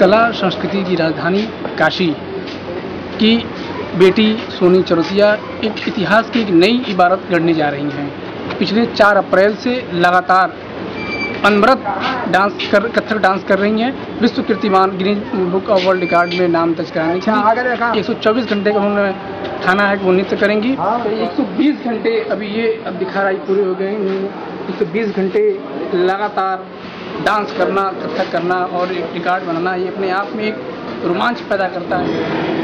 कला संस्कृति की राजधानी काशी की बेटी सोनी चरोतिया एक इतिहास की एक नई इबारत गढ़ने जा रही हैं। पिछले चार अप्रैल से लगातार अनवरत डांस कर कथक डांस कर रही हैं। विश्व कीर्तिमान Guinness book of world record में नाम दर्ज कराने की एक सौ चौबीस घंटे का उन्होंने ठाना है कि वो नृत्य करेंगी। तो एक सौ बीस घंटे अभी ये अब दिखा रहा है पूरे हो गए एक सौ बीस घंटे लगातार डांस करना कथक करना और एक रिकॉर्ड बनाना, ये अपने आप में एक रोमांच पैदा करता है।